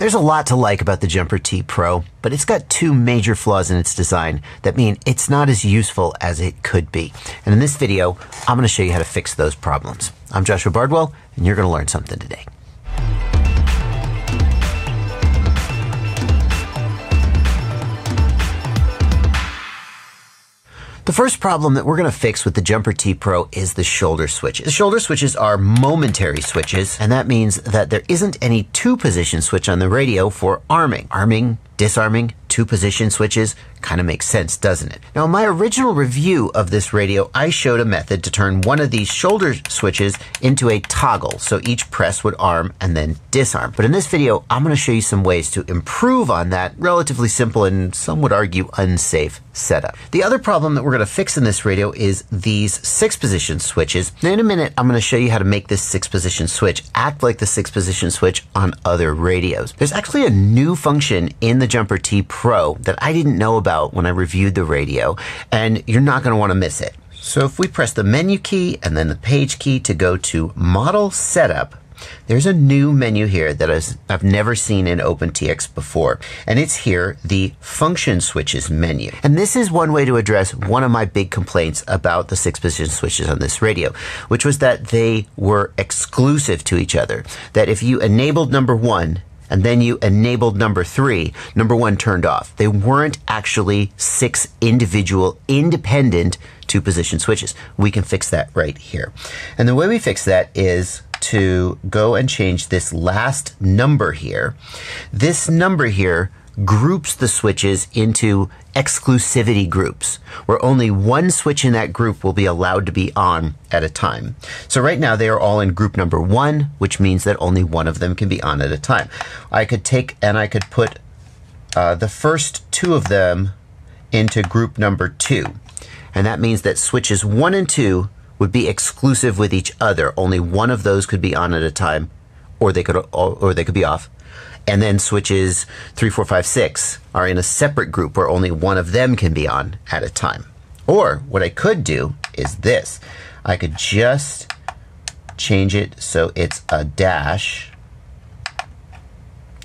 There's a lot to like about the Jumper T Pro, but it's got two major flaws in its design that mean it's not as useful as it could be. And in this video, I'm going to show you how to fix those problems. I'm Joshua Bardwell, and you're going to learn something today. The first problem that we're going to fix with the Jumper T Pro is the shoulder switch. The shoulder switches are momentary switches, and that means that there isn't any two position switch on the radio for arming. Arming, disarming, two position switches kind of makes sense, doesn't it? Now, in my original review of this radio, I showed a method to turn one of these shoulder switches into a toggle, so each press would arm and then disarm. But in this video, I'm going to show you some ways to improve on that relatively simple and some would argue unsafe setup. The other problem that we're going to fix in this radio is these six position switches. Now, in a minute, I'm going to show you how to make this six position switch act like the six position switch on other radios. There's actually a new function in the Jumper T Pro that I didn't know about when I reviewed the radio, and you're not going to want to miss it. So if we press the menu key and then the page key to go to model setup, there's a new menu here that I've never seen in OpenTX before, and it's here, the function switches menu. And this is one way to address one of my big complaints about the six position switches on this radio, which was that they were exclusive to each other. That if you enabled number one, and then you enabled number three, number one turned off. They weren't actually six individual independent two position switches. We can fix that right here. And the way we fix that is to go and change this last number here. This number here groups the switches into exclusivity groups, where only one switch in that group will be allowed to be on at a time. So right now they are all in group number one, which means that only one of them can be on at a time. I could take and I could put uh, the first two of them into group number two. And that means that switches one and two would be exclusive with each other. Only one of those could be on at a time, or they could, or they could be off and then switches three, four, five, six are in a separate group where only one of them can be on at a time. Or what I could do is this. I could just change it so it's a dash.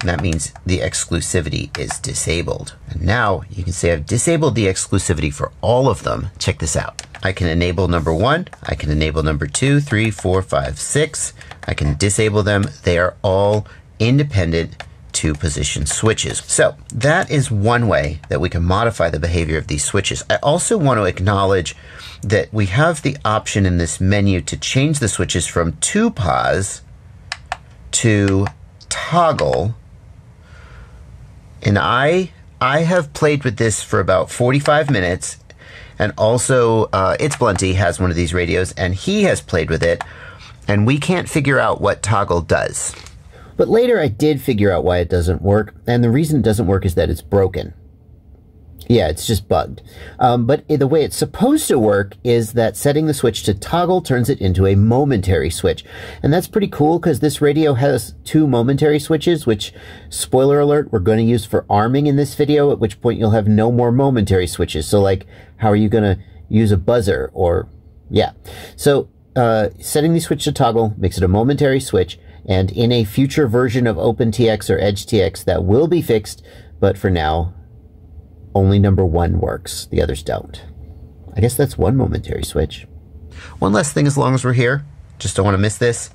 That means the exclusivity is disabled. And now you can say I've disabled the exclusivity for all of them. Check this out. I can enable number one. I can enable number two, three, four, five, six. I can disable them. They are all independent two position switches. So that is one way that we can modify the behavior of these switches. I also want to acknowledge that we have the option in this menu to change the switches from two pos to toggle. And I I have played with this for about 45 minutes and also uh, It's Blunty has one of these radios and he has played with it and we can't figure out what toggle does. But later I did figure out why it doesn't work, and the reason it doesn't work is that it's broken. Yeah, it's just bugged. Um, but the way it's supposed to work is that setting the switch to toggle turns it into a momentary switch. And that's pretty cool because this radio has two momentary switches, which, spoiler alert, we're going to use for arming in this video, at which point you'll have no more momentary switches. So like, how are you going to use a buzzer or, yeah. So, uh, setting the switch to toggle makes it a momentary switch. And in a future version of OpenTX or EdgeTX, that will be fixed, but for now, only number one works. The others don't. I guess that's one momentary switch. One last thing as long as we're here, just don't want to miss this.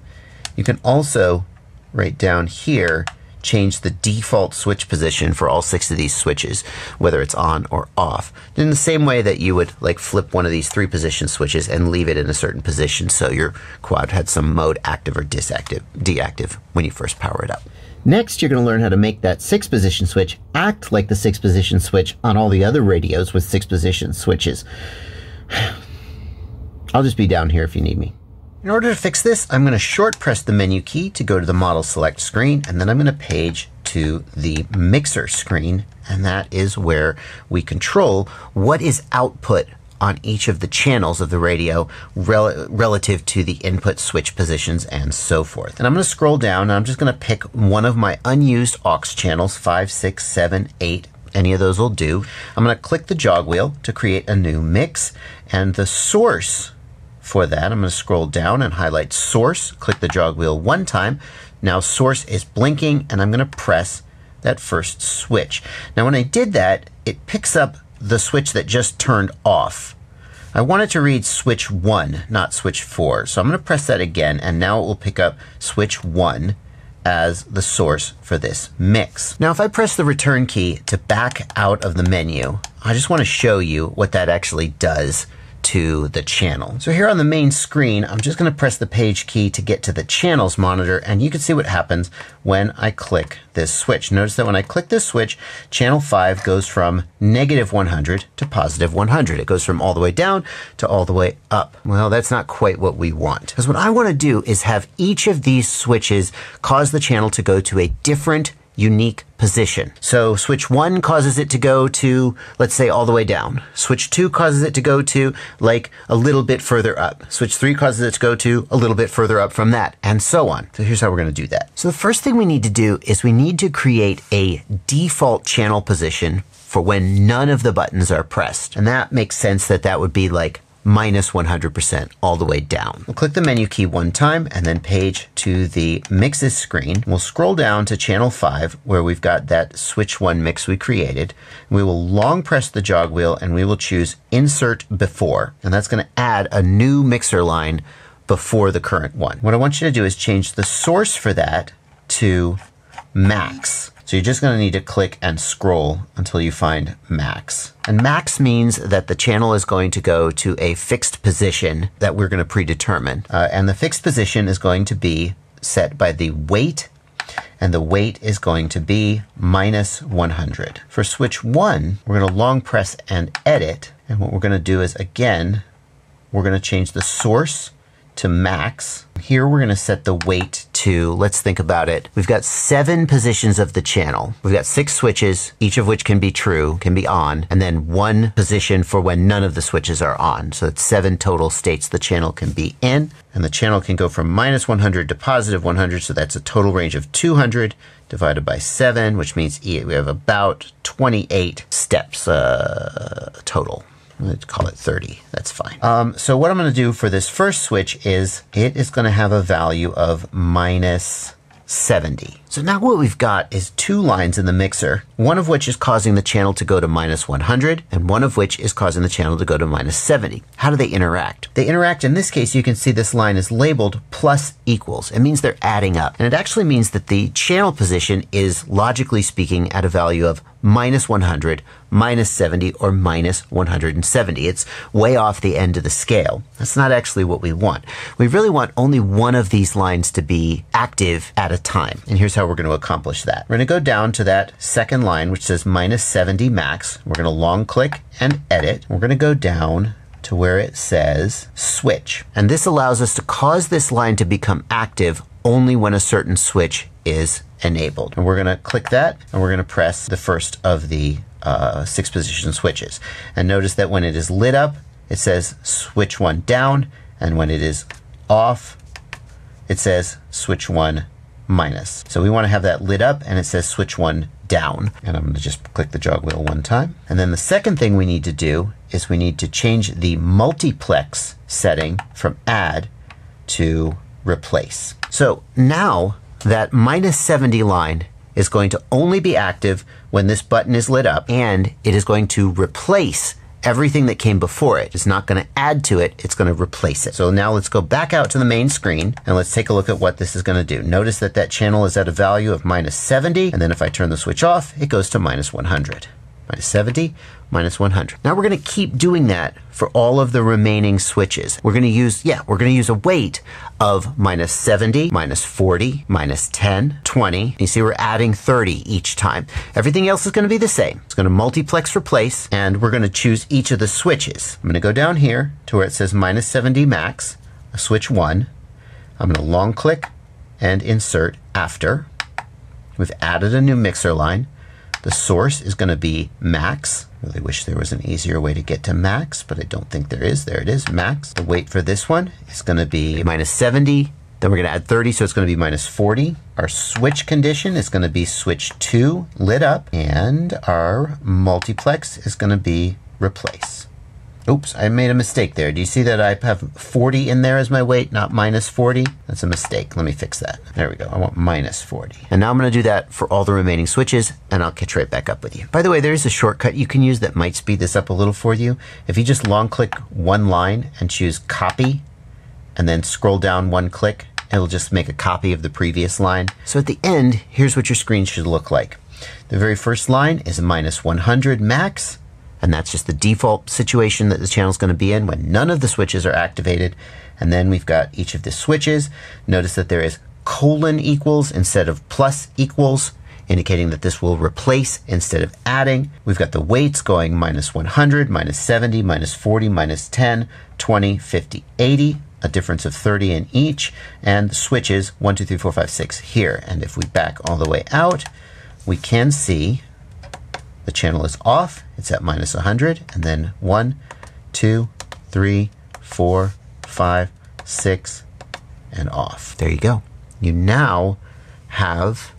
You can also, right down here, change the default switch position for all six of these switches, whether it's on or off. In the same way that you would like flip one of these three position switches and leave it in a certain position so your quad had some mode active or disactive, deactive when you first power it up. Next, you're going to learn how to make that six position switch act like the six position switch on all the other radios with six position switches. I'll just be down here if you need me. In order to fix this, I'm going to short press the menu key to go to the model select screen, and then I'm going to page to the mixer screen, and that is where we control what is output on each of the channels of the radio rel relative to the input switch positions and so forth. And I'm going to scroll down and I'm just going to pick one of my unused aux channels, 5, 6, 7, 8, any of those will do. I'm going to click the jog wheel to create a new mix and the source for that, I'm going to scroll down and highlight source, click the jog wheel one time. Now source is blinking and I'm going to press that first switch. Now when I did that, it picks up the switch that just turned off. I wanted to read switch 1, not switch 4. So I'm going to press that again, and now it will pick up switch 1 as the source for this mix. Now, if I press the return key to back out of the menu, I just want to show you what that actually does to the channel. So here on the main screen, I'm just going to press the page key to get to the channels monitor and you can see what happens when I click this switch. Notice that when I click this switch, channel 5 goes from negative 100 to positive 100. It goes from all the way down to all the way up. Well, that's not quite what we want. Because what I want to do is have each of these switches cause the channel to go to a different unique position. So switch one causes it to go to, let's say, all the way down. Switch two causes it to go to like a little bit further up. Switch three causes it to go to a little bit further up from that, and so on. So here's how we're going to do that. So the first thing we need to do is we need to create a default channel position for when none of the buttons are pressed. And that makes sense that that would be like minus 100% all the way down. We'll click the menu key one time and then page to the mixes screen. We'll scroll down to channel 5 where we've got that switch 1 mix we created. We will long press the jog wheel and we will choose insert before and that's going to add a new mixer line before the current one. What I want you to do is change the source for that to max. So you're just going to need to click and scroll until you find max. And max means that the channel is going to go to a fixed position that we're going to predetermine. Uh, and the fixed position is going to be set by the weight and the weight is going to be minus 100. For switch 1, we're going to long press and edit. And what we're going to do is, again, we're going to change the source to max. Here we're going to set the weight to, let's think about it. We've got seven positions of the channel. We've got six switches, each of which can be true, can be on, and then one position for when none of the switches are on. So it's seven total states the channel can be in. And the channel can go from minus 100 to positive 100. So that's a total range of 200 divided by 7, which means we have about 28 steps uh, total. Let's call it 30. That's fine. Um, so what I'm going to do for this first switch is it is going to have a value of minus 70. So now what we've got is two lines in the mixer, one of which is causing the channel to go to minus 100, and one of which is causing the channel to go to minus 70. How do they interact? They interact, in this case, you can see this line is labeled plus equals. It means they're adding up. And it actually means that the channel position is, logically speaking, at a value of minus 100, minus 70, or minus 170. It's way off the end of the scale. That's not actually what we want. We really want only one of these lines to be active at a time. And here's how we're going to accomplish that. We're going to go down to that second line, which says minus 70 max. We're going to long click and edit. We're going to go down to where it says switch. And this allows us to cause this line to become active only when a certain switch is enabled. And we're going to click that and we're going to press the first of the uh, six position switches. And notice that when it is lit up, it says switch one down. And when it is off, it says switch one minus. So we want to have that lit up and it says switch one down. And I'm going to just click the jog wheel one time. And then the second thing we need to do is we need to change the multiplex setting from add to replace. So now that minus 70 line is going to only be active when this button is lit up and it is going to replace everything that came before it. It's not going to add to it, it's going to replace it. So now let's go back out to the main screen and let's take a look at what this is going to do. Notice that that channel is at a value of minus 70 and then if I turn the switch off, it goes to minus 100 minus 70, minus 100. Now we're going to keep doing that for all of the remaining switches. We're going to use, yeah, we're going to use a weight of minus 70, minus 40, minus 10, 20. You see we're adding 30 each time. Everything else is going to be the same. It's going to multiplex replace, and we're going to choose each of the switches. I'm going to go down here to where it says minus 70 max, switch 1. I'm going to long click and insert after. We've added a new mixer line. The source is going to be max. I really wish there was an easier way to get to max, but I don't think there is. There it is, max. The weight for this one is going to be minus 70. Then we're going to add 30, so it's going to be minus 40. Our switch condition is going to be switch 2 lit up, and our multiplex is going to be replace. Oops, I made a mistake there. Do you see that I have 40 in there as my weight, not minus 40? That's a mistake. Let me fix that. There we go. I want minus 40. And now I'm going to do that for all the remaining switches, and I'll catch right back up with you. By the way, there is a shortcut you can use that might speed this up a little for you. If you just long click one line and choose copy, and then scroll down one click, it'll just make a copy of the previous line. So at the end, here's what your screen should look like. The very first line is minus 100 max, and that's just the default situation that the channel is going to be in when none of the switches are activated. And then we've got each of the switches. Notice that there is colon equals instead of plus equals, indicating that this will replace instead of adding. We've got the weights going minus 100, minus 70, minus 40, minus 10, 20, 50, 80, a difference of 30 in each, and the switches 1, 2, 3, 4, 5, 6 here. And if we back all the way out, we can see the channel is off. It's at minus 100. And then 1, 2, 3, 4, 5, 6, and off. There you go. You now have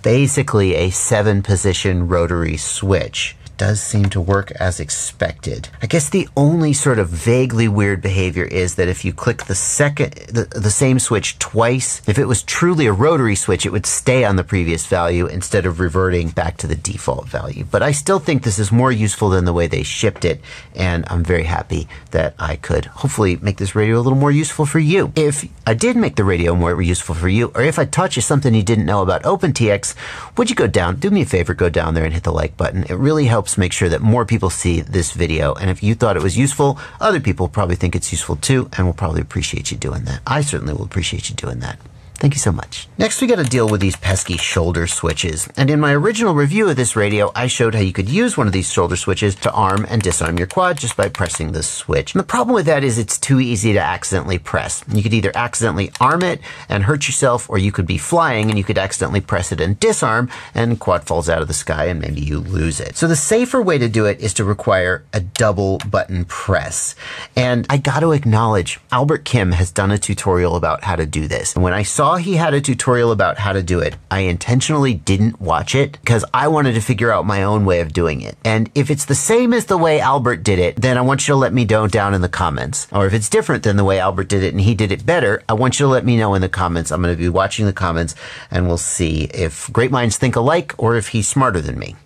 basically a seven position rotary switch does seem to work as expected. I guess the only sort of vaguely weird behavior is that if you click the second, the, the same switch twice, if it was truly a rotary switch, it would stay on the previous value instead of reverting back to the default value. But I still think this is more useful than the way they shipped it, and I'm very happy that I could hopefully make this radio a little more useful for you. If I did make the radio more useful for you, or if I taught you something you didn't know about OpenTX, would you go down, do me a favor, go down there and hit the like button. It really helps helps make sure that more people see this video. And if you thought it was useful, other people probably think it's useful too, and will probably appreciate you doing that. I certainly will appreciate you doing that. Thank you so much. Next, we got to deal with these pesky shoulder switches. And in my original review of this radio, I showed how you could use one of these shoulder switches to arm and disarm your quad just by pressing the switch. And the problem with that is it's too easy to accidentally press. You could either accidentally arm it and hurt yourself, or you could be flying and you could accidentally press it and disarm, and quad falls out of the sky and maybe you lose it. So the safer way to do it is to require a double button press. And I got to acknowledge, Albert Kim has done a tutorial about how to do this. And when I saw he had a tutorial about how to do it, I intentionally didn't watch it because I wanted to figure out my own way of doing it. And if it's the same as the way Albert did it, then I want you to let me know down in the comments. Or if it's different than the way Albert did it and he did it better, I want you to let me know in the comments. I'm going to be watching the comments and we'll see if great minds think alike or if he's smarter than me.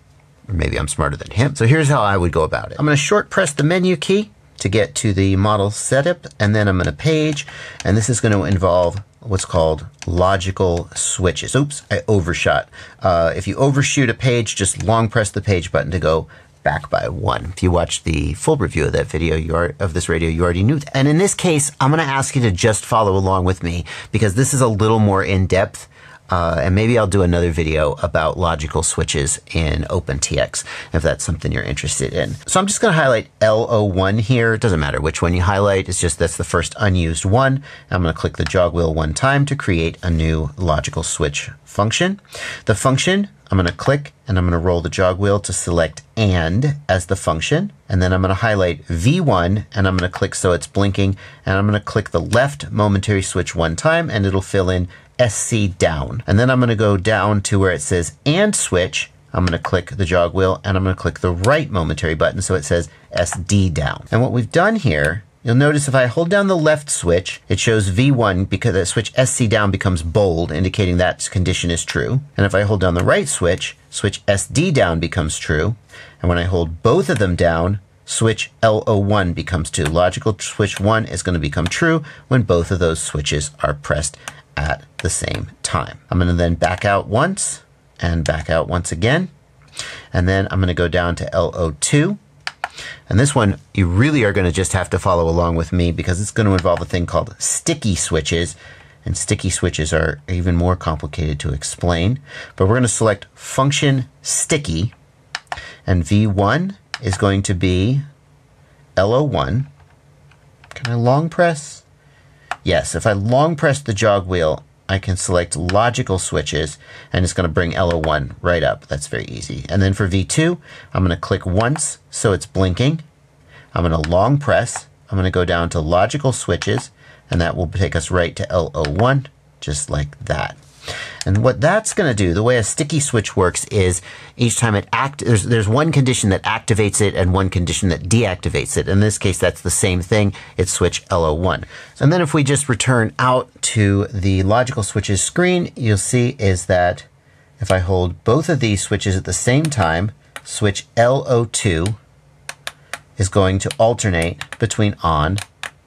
Or maybe I'm smarter than him. So here's how I would go about it. I'm going to short press the menu key to get to the model setup and then I'm going to page and this is going to involve what's called logical switches. Oops, I overshot. Uh, if you overshoot a page, just long press the page button to go back by one. If you watched the full review of that video, you are, of this radio, you already knew. And in this case, I'm going to ask you to just follow along with me because this is a little more in depth uh, and maybe I'll do another video about logical switches in OpenTX if that's something you're interested in. So I'm just going to highlight L01 here. It doesn't matter which one you highlight. It's just that's the first unused one. I'm going to click the jog wheel one time to create a new logical switch function. The function I'm going to click and I'm going to roll the jog wheel to select AND as the function. And then I'm going to highlight V1 and I'm going to click so it's blinking. And I'm going to click the left momentary switch one time and it'll fill in SC down. And then I'm going to go down to where it says and switch. I'm going to click the jog wheel and I'm going to click the right momentary button so it says SD down. And what we've done here, you'll notice if I hold down the left switch, it shows V1 because the switch SC down becomes bold, indicating that condition is true. And if I hold down the right switch, switch SD down becomes true. And when I hold both of them down, switch LO1 becomes true. Logical switch 1 is going to become true when both of those switches are pressed at the same time. I'm going to then back out once and back out once again. And then I'm going to go down to LO2. And this one, you really are going to just have to follow along with me because it's going to involve a thing called sticky switches. And sticky switches are even more complicated to explain. But we're going to select function sticky. And V1 is going to be LO1. Can I long press? Yes, if I long press the jog wheel, I can select logical switches and it's going to bring LO1 right up. That's very easy. And then for V2, I'm going to click once so it's blinking. I'm going to long press. I'm going to go down to logical switches and that will take us right to LO1 just like that. And what that's going to do, the way a sticky switch works is each time it act, there's, there's one condition that activates it and one condition that deactivates it. In this case, that's the same thing. It's switch LO1. And then if we just return out to the logical switches screen, you'll see is that if I hold both of these switches at the same time, switch LO2 is going to alternate between on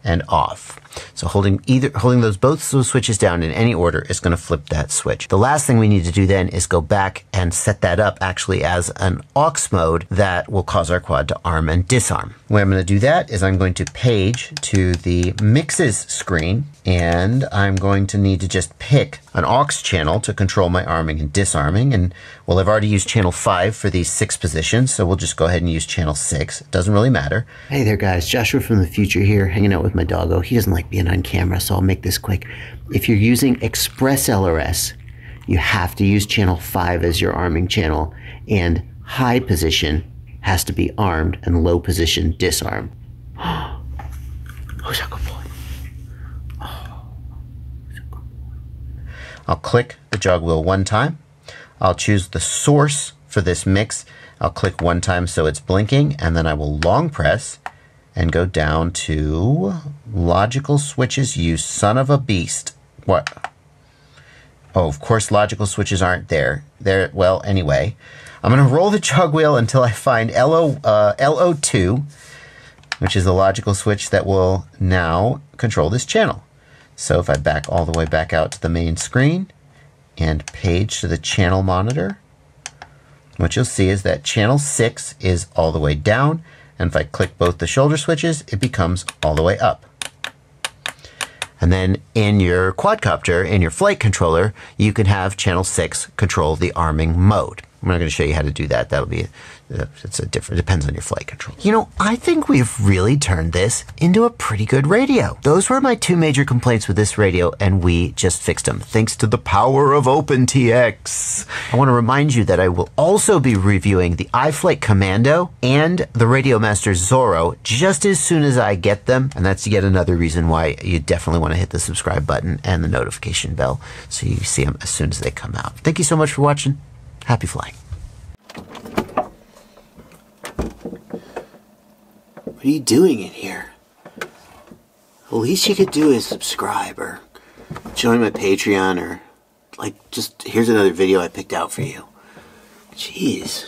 and off. So holding either holding those both those switches down in any order is going to flip that switch. The last thing we need to do then is go back and set that up actually as an aux mode that will cause our quad to arm and disarm. The way I'm going to do that is I'm going to page to the mixes screen and I'm going to need to just pick an aux channel to control my arming and disarming. And well, I've already used channel five for these six positions, so we'll just go ahead and use channel six. It doesn't really matter. Hey there, guys. Joshua from the future here, hanging out with my doggo. He doesn't like being on camera, so I'll make this quick. If you're using Express LRS, you have to use channel five as your arming channel, and high position has to be armed and low position disarm. Who's good boy? I'll click the jog wheel one time. I'll choose the source for this mix. I'll click one time so it's blinking, and then I will long press and go down to logical switches, you son of a beast. What? Oh, of course, logical switches aren't there. There, well, anyway. I'm going to roll the jog wheel until I find LO, uh, LO2, which is the logical switch that will now control this channel. So if I back all the way back out to the main screen and page to the channel monitor, what you'll see is that channel 6 is all the way down, and if I click both the shoulder switches, it becomes all the way up. And then in your quadcopter, in your flight controller, you can have channel 6 control the arming mode. I'm not going to show you how to do that. That'll be uh, it's a different depends on your flight control. You know, I think we've really turned this into a pretty good radio. Those were my two major complaints with this radio, and we just fixed them thanks to the power of OpenTX. I want to remind you that I will also be reviewing the iFlight Commando and the Radiomaster Zorro just as soon as I get them, and that's yet another reason why you definitely want to hit the subscribe button and the notification bell so you see them as soon as they come out. Thank you so much for watching. Happy flying. What are you doing in here? The least you could do is subscribe or join my Patreon or like just here's another video I picked out for you. Jeez.